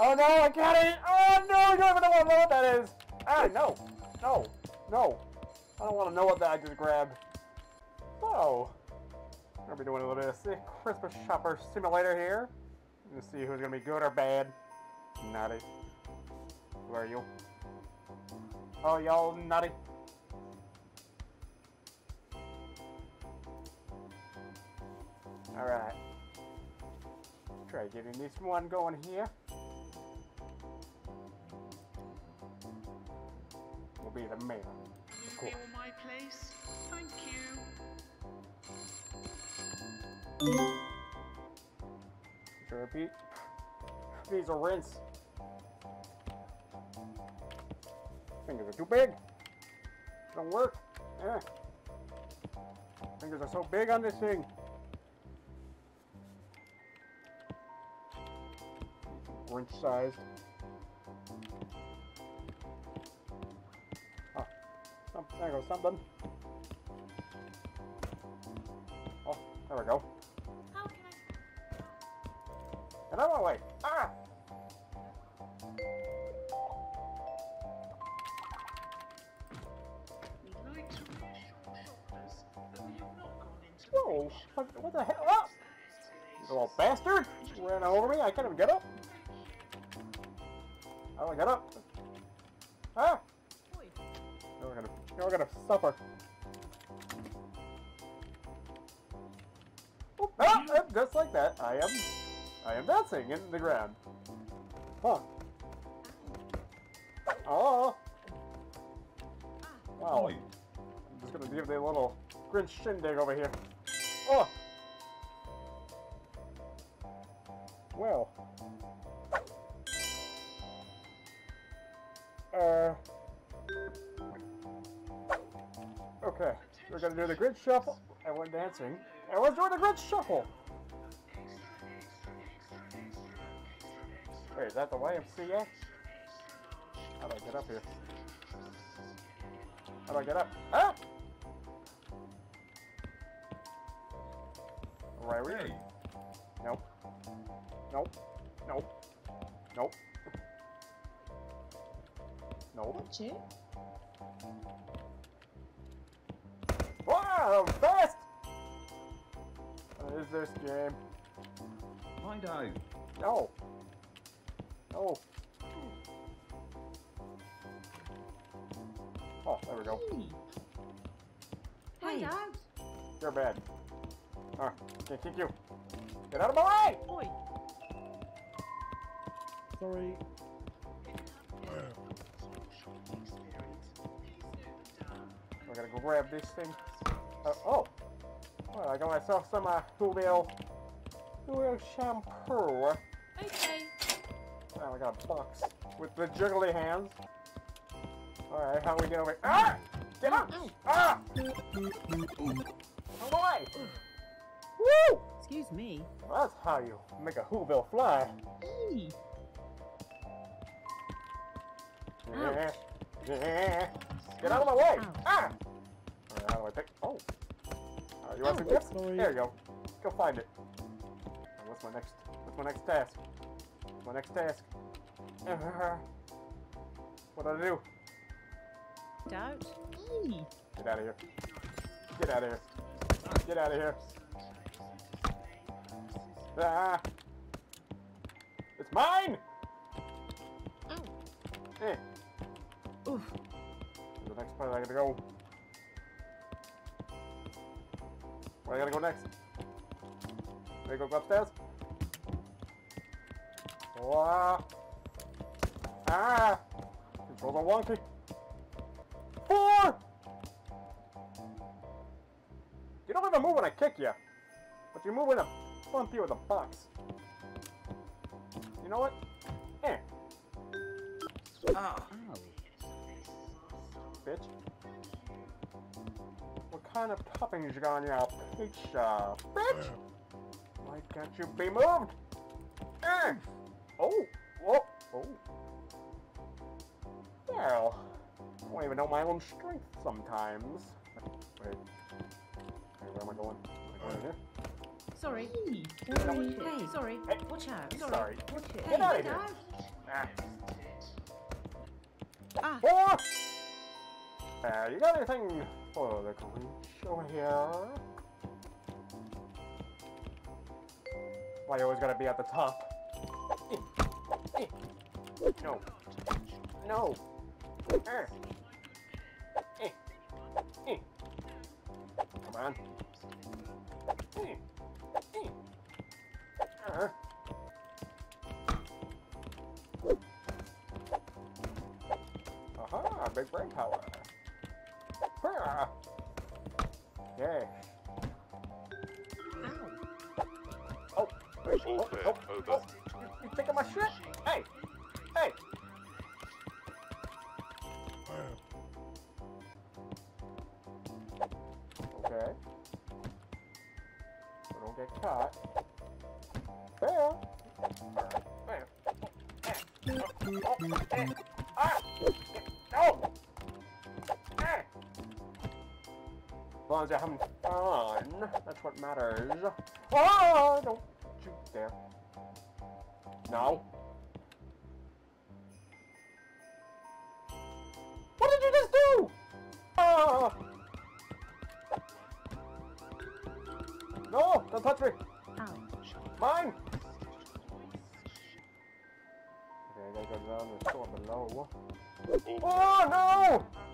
Oh no, I got it! Oh no, I don't even know what that is! Ah, no! No! No! I don't want to know what that I just grabbed. So, we're gonna be doing a little bit of Christmas shopper simulator here. Let's see who's gonna be good or bad. Naughty. Where are you? Oh, y'all naughty. Alright. Try getting this one going here. Be the mayor. You course. my place? Thank you. Should I repeat? These are rinse. Fingers are too big. Don't work. Eh. Fingers are so big on this thing. Grinch sized. Some, there goes something. Oh, there we go. How can I? And I'm. Ah! We'd like to reassure shoppers that we have not gone into Whoa! What, what the hell? Ah! You little bastard! Ran over me. I can't even get up. How do I get up? Now we're gonna, now we're gonna suffer. Oh, ah, ah, just like that, I am, I am dancing in the ground. Huh? Oh! Wow. I'm just gonna give the little Grinch shindig over here. Oh! Well. Uh. Okay, we're gonna do the grid shuffle. Everyone dancing. Everyone's doing the grid shuffle. Wait, is that the YMCA? How do I get up here? How do I get up? Ah! Right, we Hey, Nope. Nope. Nope. Nope. Nope. Watch it. Wow, best! What is this game? find out. No. No. Oh, there we go. Hey. Hey. Find. You're bad. Ah, can't kick you. Get out of my way! Oi. Sorry. I gotta go grab this thing. Uh, oh! Well, I got myself some uh, Whoville, Whoville shampoo. Okay. Now I got a box with the jiggly hands. Alright, how we over Ah! Get up! Ow. Ah! Oh boy! Woo! Excuse me. That's how you make a Whoville fly. Hey. Yeah. Yeah. Get out of my way! Ow. Ah! How do I pick? Oh. Uh, you want some Ow. gifts? There you go. Go find it. Uh, What's my next? What's my next task? What's my next task? What do I do? Doubt. Hey. Get out of here. Get out of here. Get out of here. Ah! It's mine! Ow. Eh. Oof. The next part I gotta go. Where I gotta go next? There you go, go upstairs. Ah! Ah! Controls are wonky. Four! You don't even move when I kick you. But you move when I bump you with a box. You know what? Eh, Ah, bitch. What kind of toppings you got on your pizza, bitch? Why can't you be moved? Eh. Oh, whoa, oh. Well, I don't even know my own strength sometimes. Wait, Hey, where am I going? Am I going here? Sorry. Hey. Sorry. Hey. Sorry. Hey. Watch out. Sorry. Sorry. Watch it. Get out of here. Ah. Ah. Four! Uh, you got anything for the over here? Why you always gotta be at the top? No. No. Come on. Aha, big brain power. Yeah. Oh. Wait, oh, Warfare oh, over. oh. You, taking my shit? Hey. Hey. Okay. So don't get caught. Fair. Eh. Oh, oh, eh. Long as you're having fun, that's what matters. Oh, don't. No. What did you just do? Ah! No, don't touch me. Mine. Okay, I gotta go down the store below. Oh no!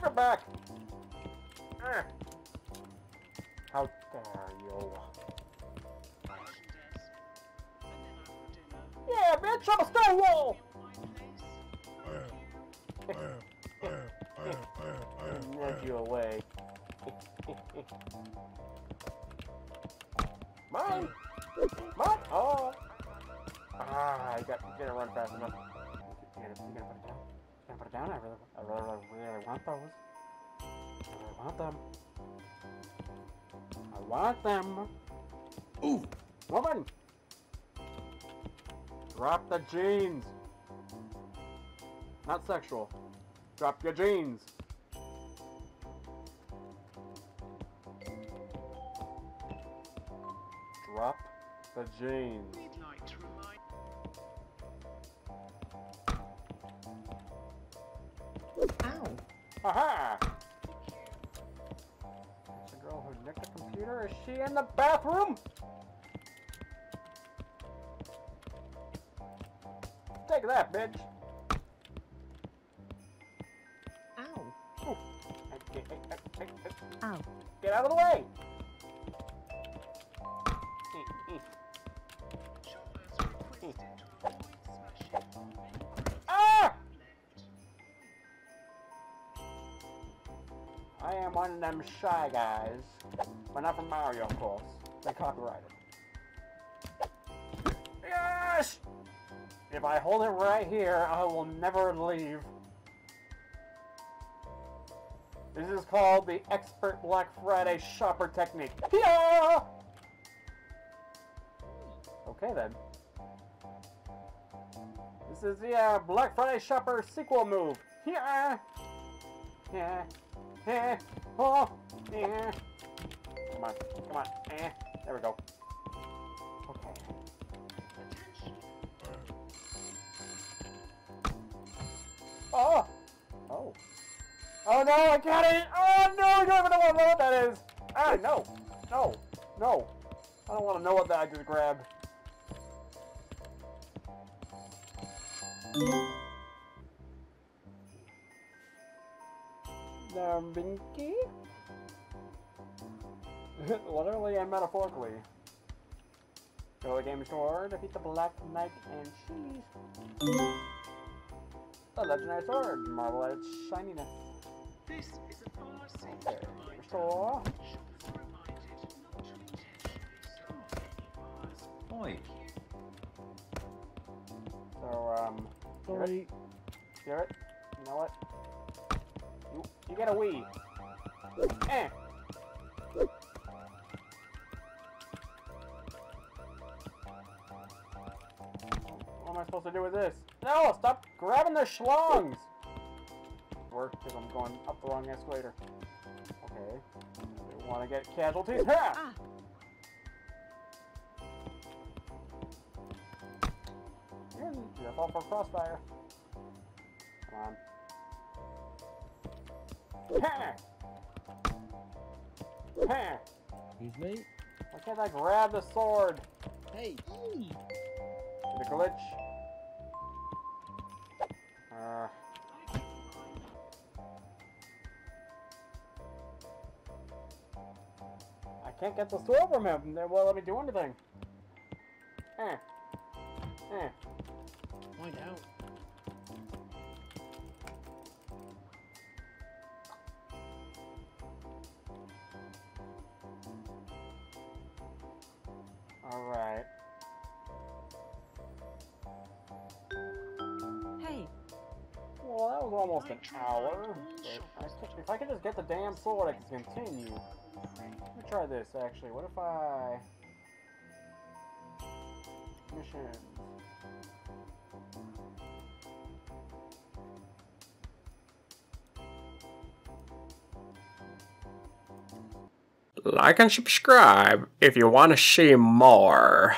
Give it back! Ah. How dare you? Yeah, bitch, I'm a Stonewall! Nudge you away. Mine! Mine! Oh! Ah, I got, didn't run fast enough. You gonna, you gonna put it down? You gonna put it down? I really, I really, really, really want those. I really want them. I want them. Ooh! Woman! Drop the jeans. Not sexual. Drop your jeans. Drop the jeans. Aha! It's the girl who nicked the computer. Is she in the bathroom? Take that, bitch. Ow. Ooh. Ow. Get out of the way! I am one of them shy guys. But not from Mario, of course. They copyrighted. Yes! If I hold it right here, I will never leave. This is called the Expert Black Friday Shopper Technique. Yeah! Okay then. This is the uh, Black Friday Shopper sequel move. Yeah. Yeah. Yeah. Oh. Yeah. Come on. Come on. Eh. There we go. Okay. Oh. Oh. Oh no, I got it. Oh no, I don't even know what that is. Ah, no. No. No. I don't want to know what that I just grabbed. Now, Binky? Literally and metaphorically. Go to the game store, defeat the Black Knight and she's The legendary sword. Marvel at its shininess. This is a far safer Okay, reminder. store. Shoppers are reminded not to intentionally stop any. Oi! So, um, Sorry. Garrett, you know what? You, get gotta wee. Eh. What am I supposed to do with this? No, stop grabbing the schlongs! Work, because I'm going up the wrong escalator. Okay. We want to get casualties. Ha! Ah. Here's fall for crossfire. Come on. Excuse me. Why can't I grab the sword? Hey. Hey. The glitch. Uh, I can't get the sword from him. They won't let me do anything. Eh. Eh. Find out. Alright. Hey, Well, that was almost an hour. I if I could just get the damn sword, I can continue. Let me try this, actually. What if I... Missions. Like and subscribe if you want to see more.